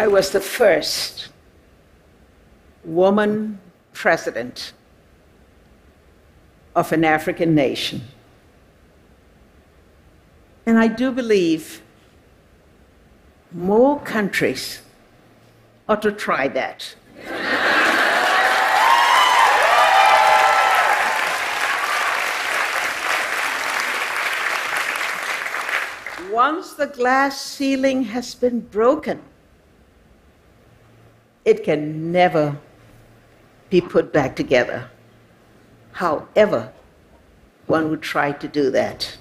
I was the first woman president of an African nation. And I do believe more countries ought to try that. Once the glass ceiling has been broken, it can never be put back together. However, one would try to do that.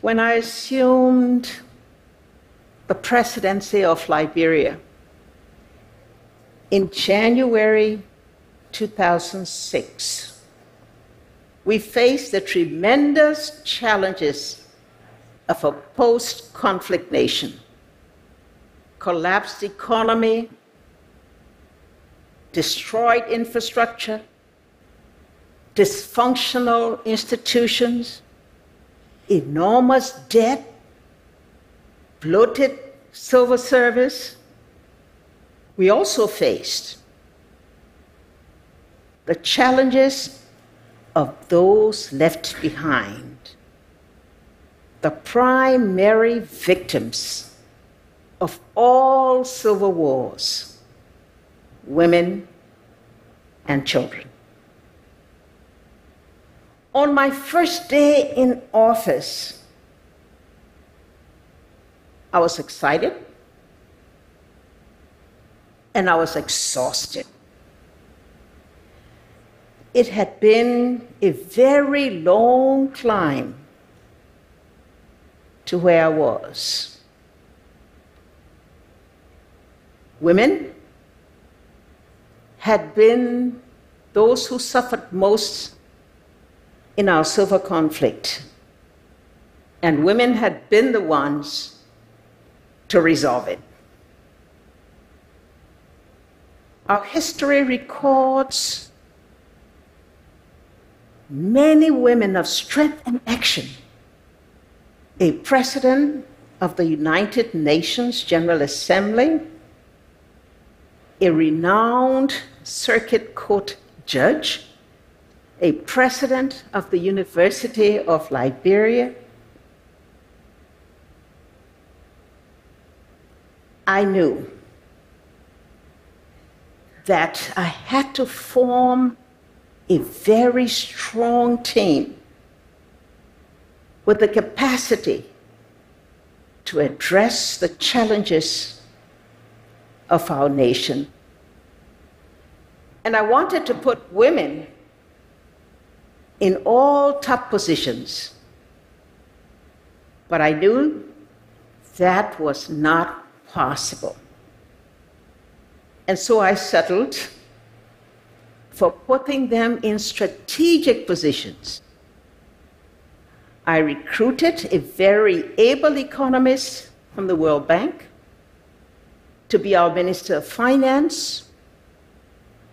When I assumed the presidency of Liberia in January 2006, we faced the tremendous challenges of a post conflict nation collapsed economy, destroyed infrastructure, dysfunctional institutions, enormous debt, bloated civil service. We also faced the challenges of those left behind, the primary victims of all civil wars women and children. On my first day in office, I was excited and I was exhausted. It had been a very long climb to where I was. Women had been those who suffered most in our civil conflict. And women had been the ones to resolve it. Our history records many women of strength and action. A president of the United Nations General Assembly, a renowned circuit court judge, a president of the University of Liberia. I knew that I had to form a very strong team with the capacity to address the challenges of our nation. And I wanted to put women in all top positions. But I knew that was not possible. And so I settled for putting them in strategic positions. I recruited a very able economist from the World Bank to be our Minister of Finance,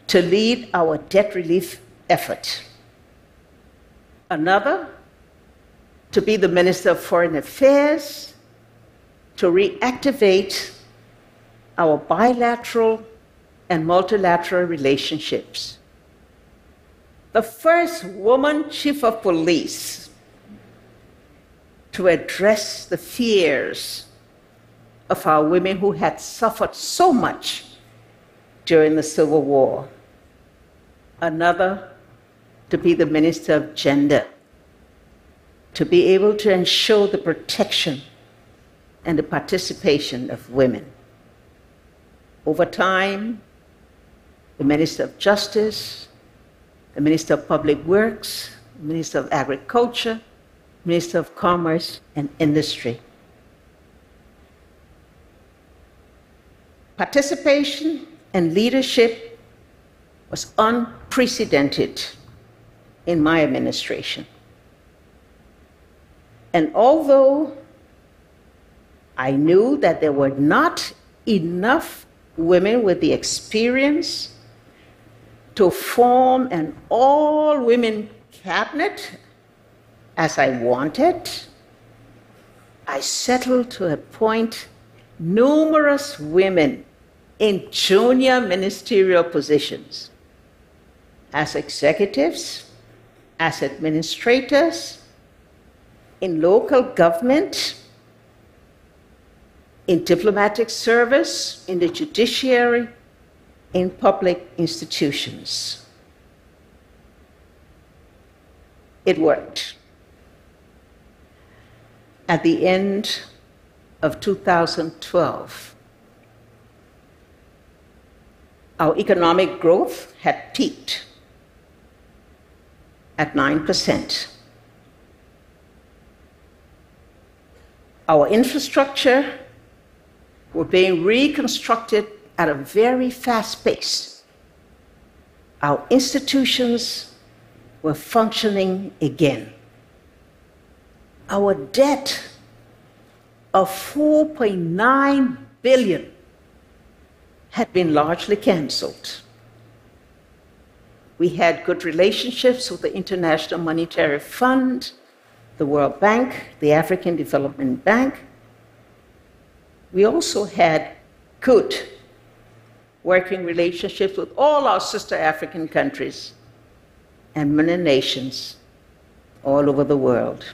to lead our debt relief effort. Another, to be the Minister of Foreign Affairs, to reactivate our bilateral and multilateral relationships. The first woman chief of police to address the fears of our women who had suffered so much during the Civil War. Another, to be the Minister of Gender, to be able to ensure the protection and the participation of women. Over time, the Minister of Justice, the Minister of Public Works, Minister of Agriculture, Minister of Commerce and Industry. Participation and leadership was unprecedented in my administration. And although I knew that there were not enough women with the experience to form an all women cabinet as I wanted, I settled to appoint numerous women in junior ministerial positions as executives, as administrators, in local government, in diplomatic service, in the judiciary, in public institutions. It worked. At the end of 2012, our economic growth had peaked at 9%. Our infrastructure were being reconstructed at a very fast pace. Our institutions were functioning again. Our debt of 4.9 billion had been largely canceled. We had good relationships with the International Monetary Fund, the World Bank, the African Development Bank. We also had good working relationships with all our sister African countries and many nations all over the world.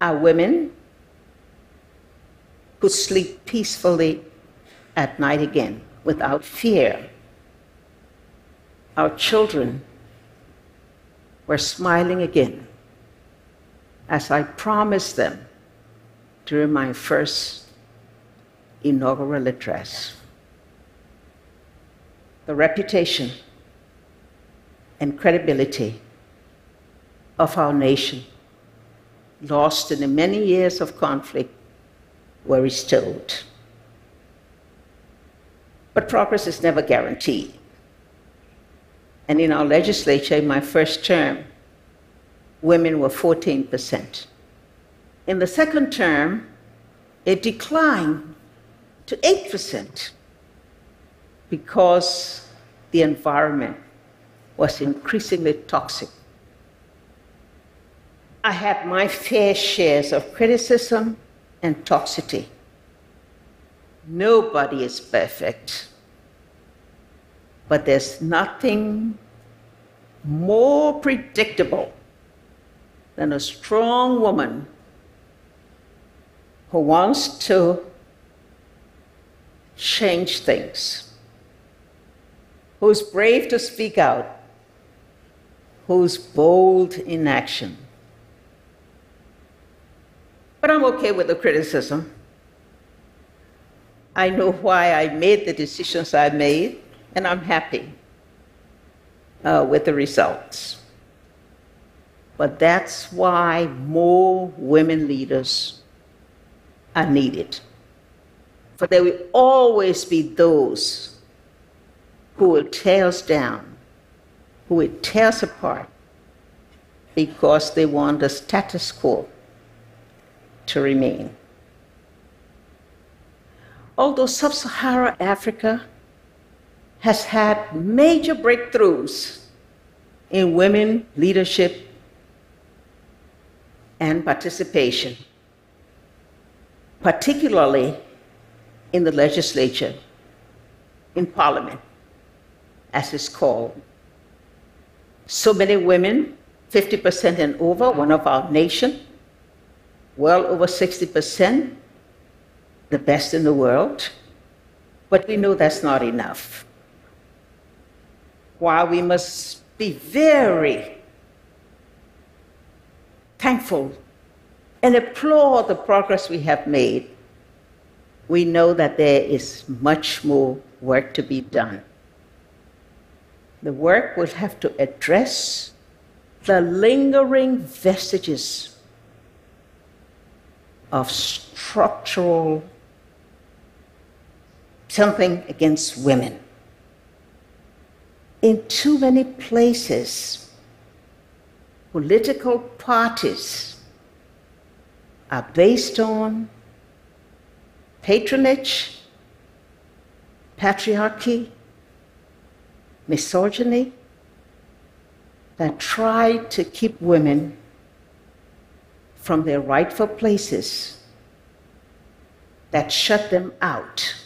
Our women could sleep peacefully at night again without fear. Our children were smiling again as I promised them during my first inaugural address. The reputation and credibility of our nation, lost in the many years of conflict, were restored. But progress is never guaranteed. And in our legislature, in my first term, women were 14%. In the second term, it declined to 8% because the environment was increasingly toxic. I had my fair shares of criticism and toxicity. Nobody is perfect. But there's nothing more predictable than a strong woman who wants to change things, who's brave to speak out, who's bold in action. But I'm okay with the criticism. I know why I made the decisions I made, and I'm happy uh, with the results. But that's why more women leaders are needed. For there will always be those who will tear us down, who will tear us apart, because they want the status quo to remain. Although sub Saharan Africa has had major breakthroughs in women leadership and participation, particularly in the legislature, in parliament, as it's called. So many women, 50% and over, one of our nation, well over 60%, the best in the world. But we know that's not enough. While we must be very thankful and applaud the progress we have made, we know that there is much more work to be done. The work will have to address the lingering vestiges of structural something against women. In too many places, political parties are based on patronage, patriarchy, misogyny that try to keep women from their rightful places that shut them out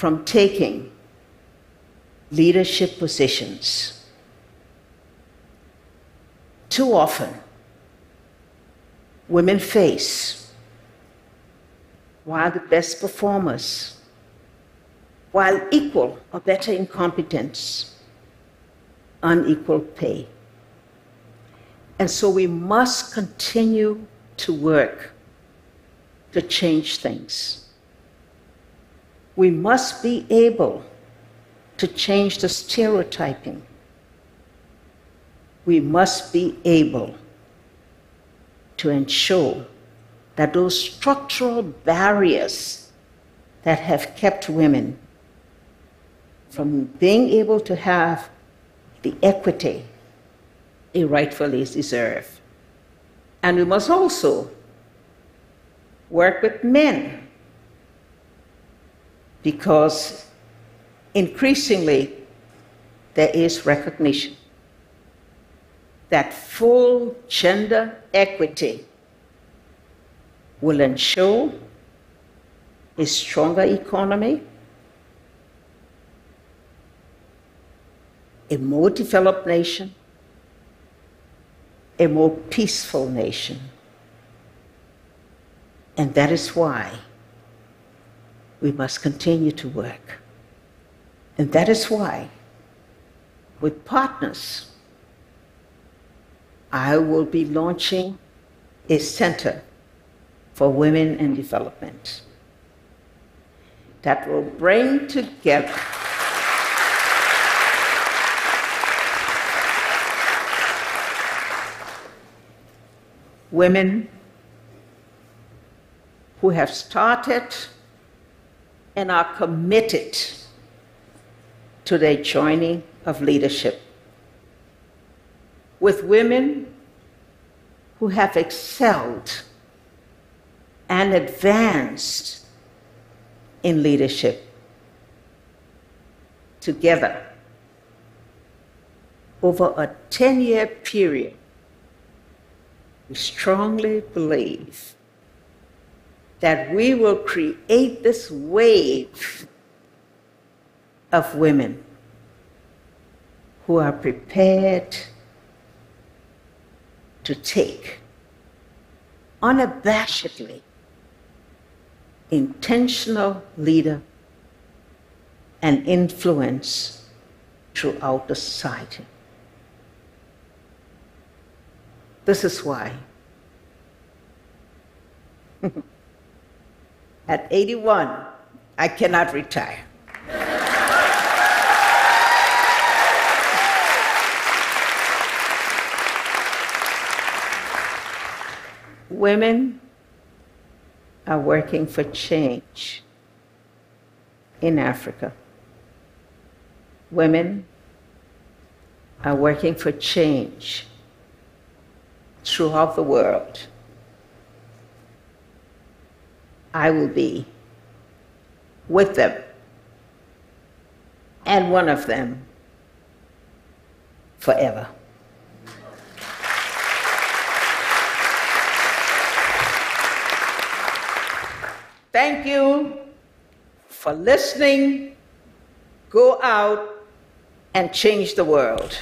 from taking leadership positions. Too often, women face, while the best performers, while equal or better in competence, unequal pay. And so we must continue to work to change things. We must be able to change the stereotyping. We must be able to ensure that those structural barriers that have kept women from being able to have the equity they rightfully deserve. And we must also work with men because increasingly there is recognition that full gender equity will ensure a stronger economy, a more developed nation, a more peaceful nation. And that is why we must continue to work. And that is why, with partners, I will be launching a center for women and development that will bring together women who have started and are committed to their joining of leadership, with women who have excelled and advanced in leadership together over a 10 year period we strongly believe that we will create this wave of women who are prepared to take unabashedly intentional leader and influence throughout the society. This is why. At 81, I cannot retire. Women are working for change in Africa. Women are working for change throughout the world. I will be with them and one of them forever. Thank you for listening. Go out and change the world.